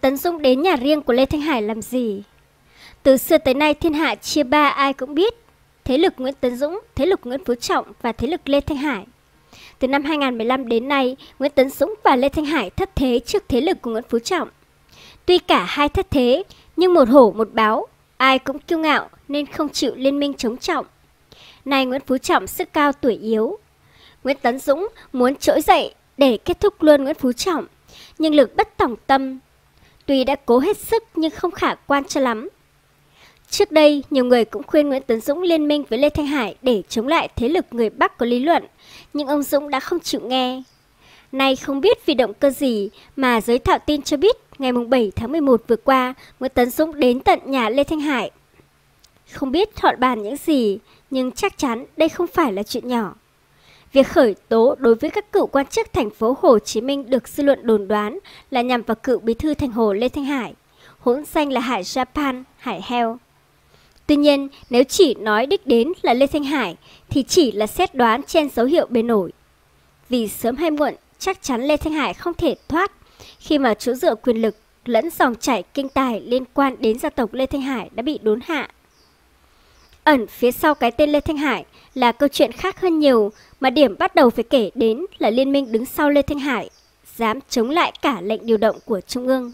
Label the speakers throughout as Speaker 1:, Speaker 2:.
Speaker 1: Tấn Dũng đến nhà riêng của Lê Thanh Hải làm gì? Từ xưa tới nay thiên hạ chia ba ai cũng biết. Thế lực Nguyễn Tấn Dũng, thế lực Nguyễn Phú Trọng và thế lực Lê Thanh Hải. Từ năm 2015 đến nay, Nguyễn Tấn Dũng và Lê Thanh Hải thất thế trước thế lực của Nguyễn Phú Trọng. Tuy cả hai thất thế, nhưng một hổ một báo, ai cũng kiêu ngạo nên không chịu liên minh chống trọng. Nay Nguyễn Phú Trọng sức cao tuổi yếu. Nguyễn Tấn Dũng muốn trỗi dậy để kết thúc luôn Nguyễn Phú Trọng, nhưng lực bất tòng tâm. Tuy đã cố hết sức nhưng không khả quan cho lắm. Trước đây, nhiều người cũng khuyên Nguyễn Tấn Dũng liên minh với Lê Thanh Hải để chống lại thế lực người Bắc có lý luận, nhưng ông Dũng đã không chịu nghe. Nay không biết vì động cơ gì mà giới thạo tin cho biết ngày 7 tháng 11 vừa qua, Nguyễn Tấn Dũng đến tận nhà Lê Thanh Hải. Không biết họ bàn những gì, nhưng chắc chắn đây không phải là chuyện nhỏ. Việc khởi tố đối với các cựu quan chức thành phố Hồ Chí Minh được dư luận đồn đoán là nhằm vào cựu bí thư thành hồ Lê Thanh Hải, hỗn danh là Hải Japan, Hải Heo. Tuy nhiên, nếu chỉ nói đích đến là Lê Thanh Hải thì chỉ là xét đoán trên dấu hiệu bề nổi. Vì sớm hay muộn, chắc chắn Lê Thanh Hải không thể thoát khi mà chỗ dựa quyền lực lẫn dòng chảy kinh tài liên quan đến gia tộc Lê Thanh Hải đã bị đốn hạ. Ẩn phía sau cái tên Lê Thanh Hải là câu chuyện khác hơn nhiều mà điểm bắt đầu phải kể đến là liên minh đứng sau Lê Thanh Hải, dám chống lại cả lệnh điều động của Trung ương,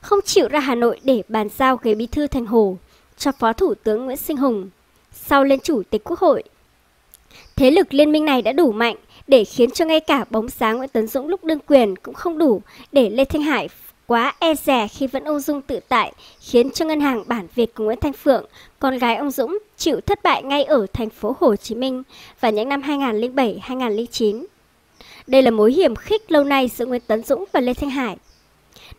Speaker 1: không chịu ra Hà Nội để bàn giao ghế bí thư thành hồ cho Phó Thủ tướng Nguyễn Sinh Hùng, sau lên Chủ tịch Quốc hội. Thế lực liên minh này đã đủ mạnh để khiến cho ngay cả bóng sáng Nguyễn Tấn Dũng lúc đương quyền cũng không đủ để Lê Thanh Hải quá e dè khi vẫn ung dung tự tại, khiến cho ngân hàng bản Việt của Nguyễn Thanh Phượng, con gái ông Dũng, chịu thất bại ngay ở thành phố Hồ Chí Minh vào những năm 2007-2009. Đây là mối hiểm khích lâu nay giữa Nguyễn Tấn Dũng và Lê Thanh Hải.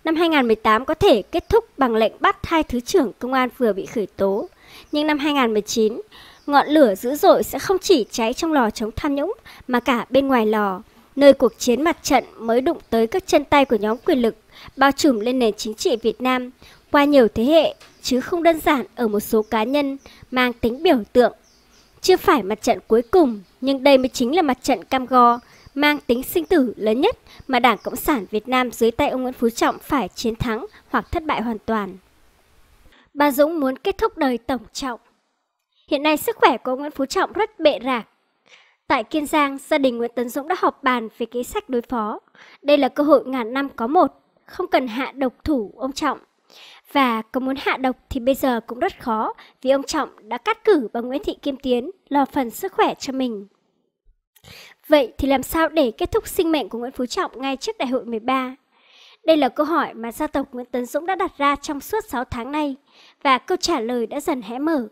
Speaker 1: Năm 2018 có thể kết thúc bằng lệnh bắt hai thứ trưởng công an vừa bị khởi tố. Nhưng năm 2019, ngọn lửa dữ dội sẽ không chỉ cháy trong lò chống tham nhũng mà cả bên ngoài lò, nơi cuộc chiến mặt trận mới đụng tới các chân tay của nhóm quyền lực bao trùm lên nền chính trị Việt Nam qua nhiều thế hệ, chứ không đơn giản ở một số cá nhân mang tính biểu tượng. Chưa phải mặt trận cuối cùng, nhưng đây mới chính là mặt trận cam go, mang tính sinh tử lớn nhất mà Đảng Cộng sản Việt Nam dưới tay ông Nguyễn Phú Trọng phải chiến thắng hoặc thất bại hoàn toàn. Bà Dũng muốn kết thúc đời tổng trọng. Hiện nay sức khỏe của ông Nguyễn Phú Trọng rất bệ rạc. Tại Kiên Giang, gia đình Nguyễn Tấn Dũng đã họp bàn về kế sách đối phó. Đây là cơ hội ngàn năm có một, không cần hạ độc thủ ông Trọng. Và có muốn hạ độc thì bây giờ cũng rất khó vì ông Trọng đã cắt cử bà Nguyễn Thị Kim Tiến lo phần sức khỏe cho mình. Vậy thì làm sao để kết thúc sinh mệnh của Nguyễn Phú Trọng ngay trước đại hội 13? Đây là câu hỏi mà gia tộc Nguyễn Tấn Dũng đã đặt ra trong suốt 6 tháng nay và câu trả lời đã dần hé mở.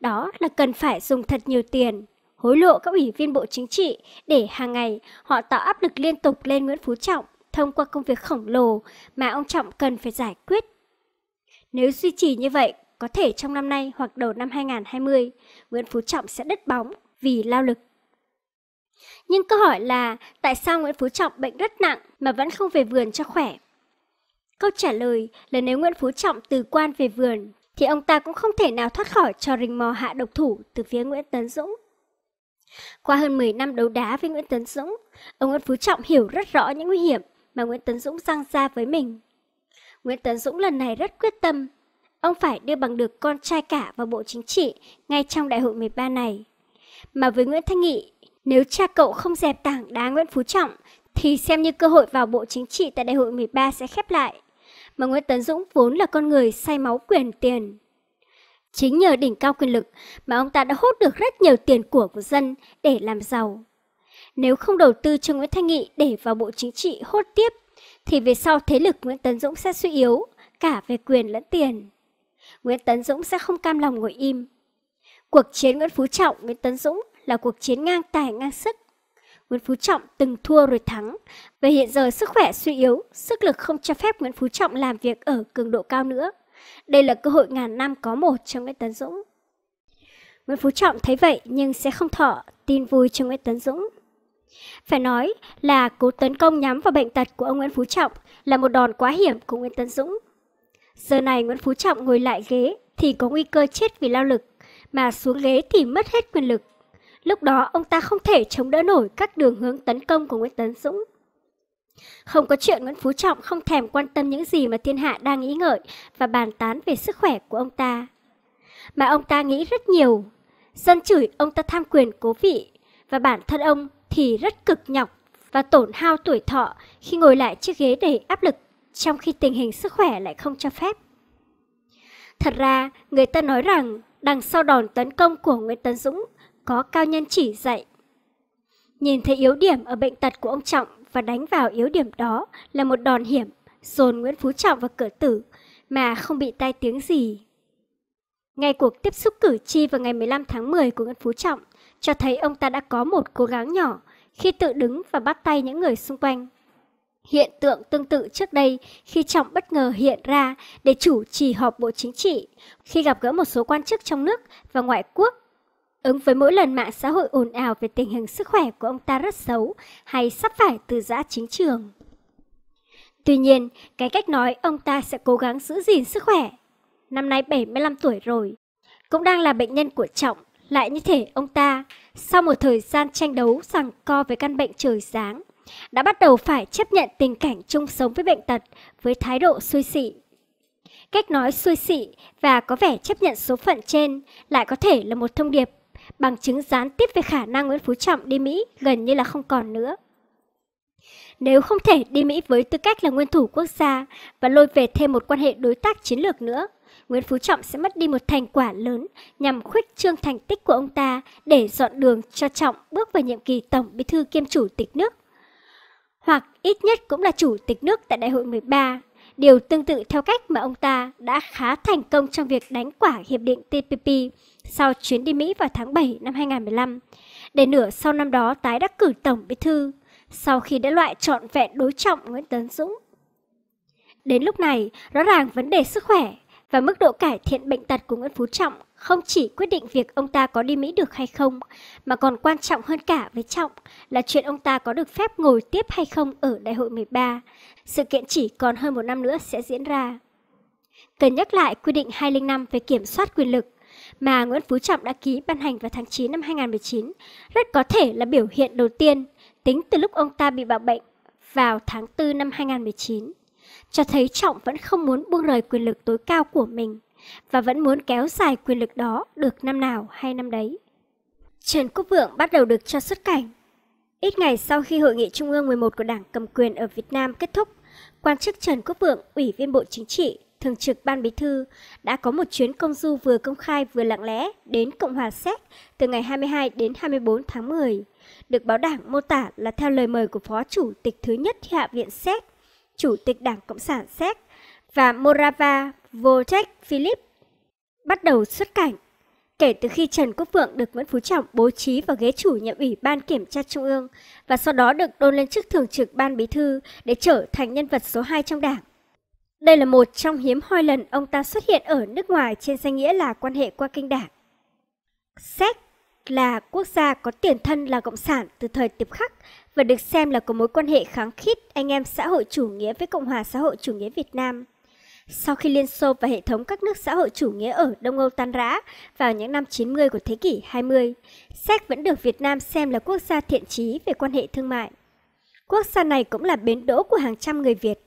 Speaker 1: Đó là cần phải dùng thật nhiều tiền, hối lộ các ủy viên Bộ Chính trị để hàng ngày họ tạo áp lực liên tục lên Nguyễn Phú Trọng thông qua công việc khổng lồ mà ông Trọng cần phải giải quyết. Nếu duy trì như vậy, có thể trong năm nay hoặc đầu năm 2020, Nguyễn Phú Trọng sẽ đứt bóng vì lao lực. Nhưng câu hỏi là tại sao Nguyễn Phú Trọng bệnh rất nặng mà vẫn không về vườn cho khỏe? Câu trả lời là nếu Nguyễn Phú Trọng từ quan về vườn thì ông ta cũng không thể nào thoát khỏi trò rình mò hạ độc thủ từ phía Nguyễn Tấn Dũng. Qua hơn 10 năm đấu đá với Nguyễn Tấn Dũng, ông Nguyễn Phú Trọng hiểu rất rõ những nguy hiểm mà Nguyễn Tấn Dũng răng ra với mình. Nguyễn Tấn Dũng lần này rất quyết tâm. Ông phải đưa bằng được con trai cả vào Bộ Chính trị ngay trong đại hội 13 này. Mà với Nguyễn Thanh Nghị, nếu cha cậu không dẹp tảng đá Nguyễn Phú Trọng, thì xem như cơ hội vào Bộ Chính trị tại đại hội 13 sẽ khép lại. Mà Nguyễn Tấn Dũng vốn là con người say máu quyền tiền. Chính nhờ đỉnh cao quyền lực mà ông ta đã hút được rất nhiều tiền của của dân để làm giàu. Nếu không đầu tư cho Nguyễn Thanh Nghị để vào Bộ Chính trị hốt tiếp, thì về sau thế lực Nguyễn Tấn Dũng sẽ suy yếu, cả về quyền lẫn tiền. Nguyễn Tấn Dũng sẽ không cam lòng ngồi im. Cuộc chiến Nguyễn Phú Trọng, Nguyễn Tấn Dũng là cuộc chiến ngang tài ngang sức. Nguyễn Phú Trọng từng thua rồi thắng, và hiện giờ sức khỏe suy yếu, sức lực không cho phép Nguyễn Phú Trọng làm việc ở cường độ cao nữa. Đây là cơ hội ngàn năm có một cho Nguyễn Tấn Dũng. Nguyễn Phú Trọng thấy vậy nhưng sẽ không thọ tin vui cho Nguyễn Tấn Dũng. Phải nói là cố tấn công nhắm vào bệnh tật của ông Nguyễn Phú Trọng là một đòn quá hiểm của Nguyễn Tấn Dũng. Giờ này Nguyễn Phú Trọng ngồi lại ghế thì có nguy cơ chết vì lao lực, mà xuống ghế thì mất hết quyền lực. Lúc đó ông ta không thể chống đỡ nổi các đường hướng tấn công của Nguyễn Tấn Dũng. Không có chuyện Nguyễn Phú Trọng không thèm quan tâm những gì mà thiên hạ đang nghĩ ngợi và bàn tán về sức khỏe của ông ta. Mà ông ta nghĩ rất nhiều. Dân chửi ông ta tham quyền cố vị và bản thân ông thì rất cực nhọc và tổn hao tuổi thọ khi ngồi lại chiếc ghế đầy áp lực trong khi tình hình sức khỏe lại không cho phép. Thật ra, người ta nói rằng đằng sau đòn tấn công của Nguyễn Tấn Dũng có cao nhân chỉ dạy. Nhìn thấy yếu điểm ở bệnh tật của ông Trọng và đánh vào yếu điểm đó là một đòn hiểm, dồn Nguyễn Phú Trọng vào cửa tử mà không bị tai tiếng gì. Ngay cuộc tiếp xúc cử tri vào ngày 15 tháng 10 của Nguyễn Phú Trọng cho thấy ông ta đã có một cố gắng nhỏ khi tự đứng và bắt tay những người xung quanh. Hiện tượng tương tự trước đây khi Trọng bất ngờ hiện ra để chủ trì họp Bộ Chính trị, khi gặp gỡ một số quan chức trong nước và ngoại quốc. Ứng với mỗi lần mạng xã hội ồn ào về tình hình sức khỏe của ông ta rất xấu hay sắp phải từ giã chính trường. Tuy nhiên, cái cách nói ông ta sẽ cố gắng giữ gìn sức khỏe. Năm nay 75 tuổi rồi, cũng đang là bệnh nhân của Trọng, lại như thể ông ta, sau một thời gian tranh đấu rằng co với căn bệnh trời sáng, đã bắt đầu phải chấp nhận tình cảnh chung sống với bệnh tật với thái độ xuôi xị. Cách nói xuôi xị và có vẻ chấp nhận số phận trên lại có thể là một thông điệp, bằng chứng gián tiếp về khả năng Nguyễn Phú Trọng đi Mỹ gần như là không còn nữa. Nếu không thể đi Mỹ với tư cách là nguyên thủ quốc gia và lôi về thêm một quan hệ đối tác chiến lược nữa, Nguyễn Phú Trọng sẽ mất đi một thành quả lớn nhằm khuếch trương thành tích của ông ta để dọn đường cho Trọng bước vào nhiệm kỳ Tổng Bí thư kiêm chủ tịch nước hoặc ít nhất cũng là chủ tịch nước tại đại hội 13. Điều tương tự theo cách mà ông ta đã khá thành công trong việc đánh quả hiệp định TPP sau chuyến đi Mỹ vào tháng 7 năm 2015, để nửa sau năm đó tái đắc cử Tổng Bí Thư, sau khi đã loại trọn vẹn đối trọng Nguyễn Tấn Dũng. Đến lúc này, rõ ràng vấn đề sức khỏe và mức độ cải thiện bệnh tật của Nguyễn Phú Trọng không chỉ quyết định việc ông ta có đi Mỹ được hay không, mà còn quan trọng hơn cả với Trọng là chuyện ông ta có được phép ngồi tiếp hay không ở Đại hội 13. Sự kiện chỉ còn hơn một năm nữa sẽ diễn ra. Cần nhắc lại quy định 205 về kiểm soát quyền lực mà Nguyễn Phú Trọng đã ký ban hành vào tháng 9 năm 2019, rất có thể là biểu hiện đầu tiên tính từ lúc ông ta bị bạo bệnh vào tháng 4 năm 2019, cho thấy Trọng vẫn không muốn buông rời quyền lực tối cao của mình và vẫn muốn kéo dài quyền lực đó được năm nào hay năm đấy. Trần Quốc Vượng bắt đầu được cho xuất cảnh. Ít ngày sau khi Hội nghị Trung ương 11 của Đảng cầm quyền ở Việt Nam kết thúc, quan chức Trần Quốc Vượng, Ủy viên Bộ Chính trị, Thường trực Ban Bí thư, đã có một chuyến công du vừa công khai vừa lặng lẽ đến Cộng hòa Séc từ ngày 22 đến 24 tháng 10, được báo đảng mô tả là theo lời mời của Phó Chủ tịch thứ nhất Hạ viện Séc, Chủ tịch Đảng Cộng sản Séc và Morava Vojtech Philip bắt đầu xuất cảnh. Kể từ khi Trần Quốc Vượng được Nguyễn Phú Trọng bố trí vào ghế chủ nhiệm Ủy ban Kiểm tra Trung ương và sau đó được đôn lên chức thường trực ban bí thư để trở thành nhân vật số 2 trong đảng. Đây là một trong hiếm hoi lần ông ta xuất hiện ở nước ngoài trên danh nghĩa là quan hệ qua kinh đảng. Séc là quốc gia có tiền thân là Cộng sản từ thời Tiệp Khắc và được xem là có mối quan hệ kháng khít anh em xã hội chủ nghĩa với Cộng hòa xã hội chủ nghĩa Việt Nam. Sau khi Liên Xô và hệ thống các nước xã hội chủ nghĩa ở Đông Âu tan rã vào những năm 90 của thế kỷ 20, Séc vẫn được Việt Nam xem là quốc gia thiện trí về quan hệ thương mại. Quốc gia này cũng là bến đỗ của hàng trăm người Việt,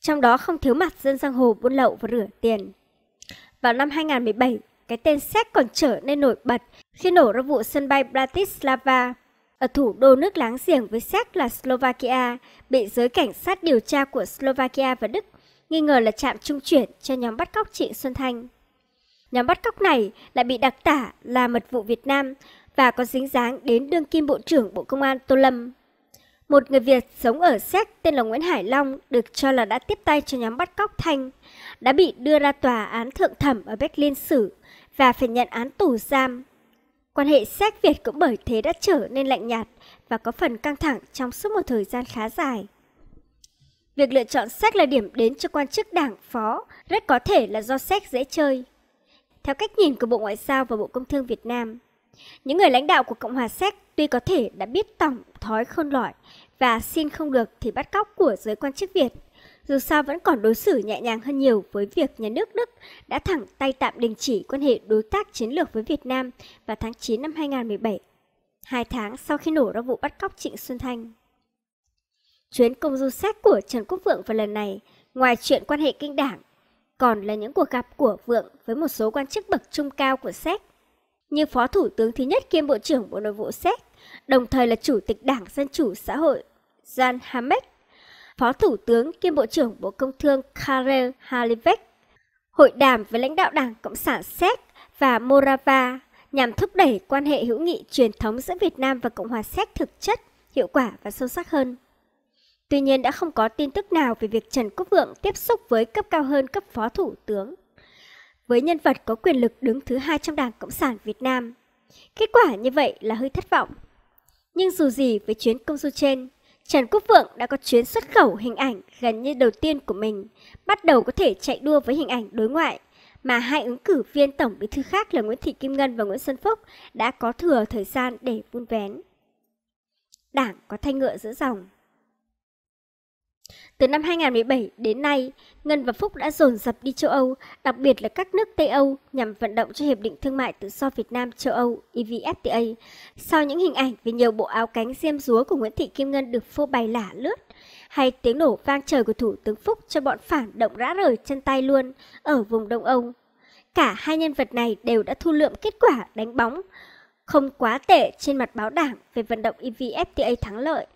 Speaker 1: trong đó không thiếu mặt dân giang hồ buôn lậu và rửa tiền. Vào năm 2017, cái tên Séc còn trở nên nổi bật khi nổ ra vụ sân bay Bratislava ở thủ đô nước láng giềng với Séc là Slovakia, bị giới cảnh sát điều tra của Slovakia và Đức nghi ngờ là chạm trung chuyển cho nhóm bắt cóc Trịnh Xuân Thanh. Nhóm bắt cóc này lại bị đặc tả là mật vụ Việt Nam và có dính dáng đến đương kim Bộ trưởng Bộ Công an Tô Lâm. Một người Việt sống ở Séc tên là Nguyễn Hải Long được cho là đã tiếp tay cho nhóm bắt cóc Thanh, đã bị đưa ra tòa án thượng thẩm ở Berlin xử và phải nhận án tù giam. Quan hệ Séc Việt cũng bởi thế đã trở nên lạnh nhạt và có phần căng thẳng trong suốt một thời gian khá dài. Việc lựa chọn Séc là điểm đến cho quan chức đảng phó rất có thể là do Séc dễ chơi. Theo cách nhìn của Bộ Ngoại giao và Bộ Công Thương Việt Nam, những người lãnh đạo của Cộng hòa Séc tuy có thể đã biết tổng thói khôn lỏi và xin không được thì bắt cóc của giới quan chức Việt, dù sao vẫn còn đối xử nhẹ nhàng hơn nhiều với việc nhà nước Đức đã thẳng tay tạm đình chỉ quan hệ đối tác chiến lược với Việt Nam vào tháng 9 năm 2017, hai tháng sau khi nổ ra vụ bắt cóc Trịnh Xuân Thanh. Chuyến công du sách của Trần Quốc Vượng vào lần này, ngoài chuyện quan hệ kinh đảng, còn là những cuộc gặp của Vượng với một số quan chức bậc trung cao của Séc, như Phó Thủ tướng thứ nhất kiêm Bộ trưởng Bộ Nội vụ Séc, đồng thời là Chủ tịch Đảng Dân Chủ Xã hội Jan Hamek, Phó Thủ tướng kiêm Bộ trưởng Bộ Công Thương Karel Halivek, hội đàm với lãnh đạo Đảng Cộng sản Séc và Morava nhằm thúc đẩy quan hệ hữu nghị truyền thống giữa Việt Nam và Cộng hòa Séc thực chất, hiệu quả và sâu sắc hơn. Tuy nhiên đã không có tin tức nào về việc Trần Quốc Vượng tiếp xúc với cấp cao hơn cấp phó thủ tướng. Với nhân vật có quyền lực đứng thứ hai trong Đảng Cộng sản Việt Nam. Kết quả như vậy là hơi thất vọng. Nhưng dù gì với chuyến công du trên, Trần Quốc Vượng đã có chuyến xuất khẩu hình ảnh gần như đầu tiên của mình, bắt đầu có thể chạy đua với hình ảnh đối ngoại, mà hai ứng cử viên tổng bí thư khác là Nguyễn Thị Kim Ngân và Nguyễn Xuân Phúc đã có thừa thời gian để vun vén. Đảng có thanh ngựa giữa dòng. Từ năm 2017 đến nay, Ngân và Phúc đã dồn dập đi châu Âu, đặc biệt là các nước Tây Âu nhằm vận động cho Hiệp định Thương mại Tự do Việt Nam châu Âu EVFTA. Sau những hình ảnh về nhiều bộ áo cánh diêm rúa của Nguyễn Thị Kim Ngân được phô bày lả lướt, hay tiếng nổ vang trời của Thủ tướng Phúc cho bọn phản động rã rời chân tay luôn ở vùng Đông Âu. Cả hai nhân vật này đều đã thu lượm kết quả đánh bóng, không quá tệ trên mặt báo đảng về vận động EVFTA thắng lợi.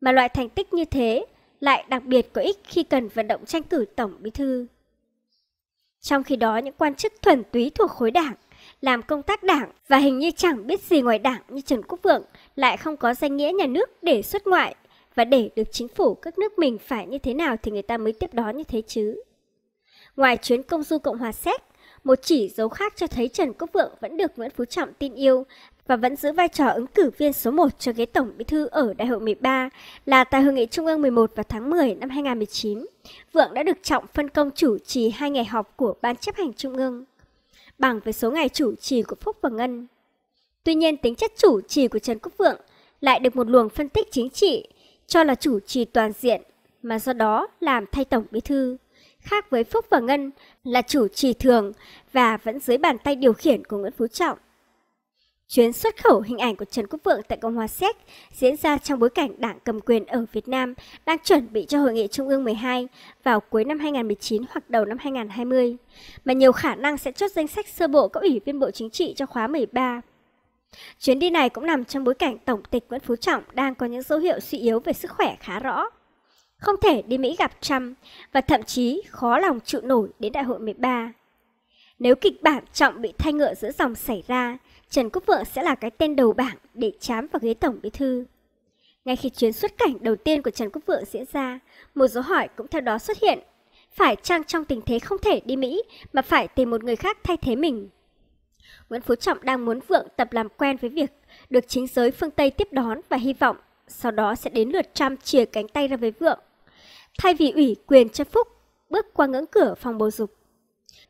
Speaker 1: Mà loại thành tích như thế lại đặc biệt có ích khi cần vận động tranh cử tổng bí thư. Trong khi đó những quan chức thuần túy thuộc khối đảng, làm công tác đảng và hình như chẳng biết gì ngoài đảng như Trần Quốc Vượng lại không có danh nghĩa nhà nước để xuất ngoại và để được chính phủ các nước mình phải như thế nào thì người ta mới tiếp đón như thế chứ. Ngoài chuyến công du Cộng hòa Séc, một chỉ dấu khác cho thấy Trần Quốc Vượng vẫn được Nguyễn Phú Trọng tin yêu và vẫn giữ vai trò ứng cử viên số 1 cho ghế Tổng Bí thư ở Đại hội 13 là tại Hội nghị Trung ương 11 vào tháng 10 năm 2019. Vượng đã được Trọng phân công chủ trì hai ngày họp của Ban chấp hành Trung ương, bằng với số ngày chủ trì của Phúc và Ngân. Tuy nhiên, tính chất chủ trì của Trần Quốc Vượng lại được một luồng phân tích chính trị cho là chủ trì toàn diện mà do đó làm thay Tổng Bí thư. Khác với Phúc và Ngân là chủ trì thường và vẫn dưới bàn tay điều khiển của Nguyễn Phú Trọng. Chuyến xuất khẩu hình ảnh của Trần Quốc Vượng tại Cộng hòa Séc diễn ra trong bối cảnh đảng cầm quyền ở Việt Nam đang chuẩn bị cho Hội nghị Trung ương 12 vào cuối năm 2019 hoặc đầu năm 2020, mà nhiều khả năng sẽ chốt danh sách sơ bộ các ủy viên Bộ Chính trị cho khóa 13. Chuyến đi này cũng nằm trong bối cảnh Tổng tịch Nguyễn Phú Trọng đang có những dấu hiệu suy yếu về sức khỏe khá rõ. Không thể đi Mỹ gặp Trump và thậm chí khó lòng chịu nổi đến đại hội 13. Nếu kịch bản Trọng bị thay ngựa giữa dòng xảy ra, Trần Quốc Vượng sẽ là cái tên đầu bảng để chám vào ghế Tổng Bí Thư. Ngay khi chuyến xuất cảnh đầu tiên của Trần Quốc Vượng diễn ra, một dấu hỏi cũng theo đó xuất hiện. Phải chăng trong tình thế không thể đi Mỹ mà phải tìm một người khác thay thế mình? Nguyễn Phú Trọng đang muốn Vượng tập làm quen với việc được chính giới phương Tây tiếp đón và hy vọng sau đó sẽ đến lượt Trump chìa cánh tay ra với Vượng. Thay vì ủy quyền cho Phúc bước qua ngưỡng cửa phòng bầu dục.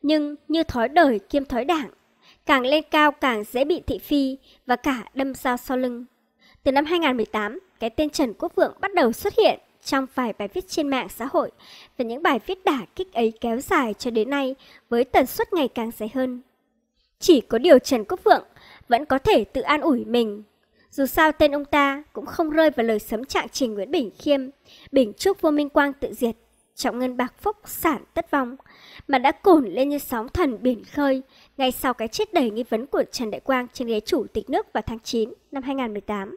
Speaker 1: Nhưng như thói đời kiêm thói đảng, càng lên cao càng dễ bị thị phi và cả đâm dao sau lưng. Từ năm 2018, cái tên Trần Quốc Vượng bắt đầu xuất hiện trong vài bài viết trên mạng xã hội và những bài viết đả kích ấy kéo dài cho đến nay với tần suất ngày càng dài hơn. Chỉ có điều Trần Quốc Vượng vẫn có thể tự an ủi mình. Dù sao tên ông ta cũng không rơi vào lời sấm trạng trình Nguyễn Bình Khiêm, Bình chúc vô minh quang tự diệt, trọng ngân bạc phúc sản tất vong, mà đã cồn lên như sóng thần biển khơi ngay sau cái chết đầy nghi vấn của Trần Đại Quang trên ghế chủ tịch nước vào tháng 9 năm 2018.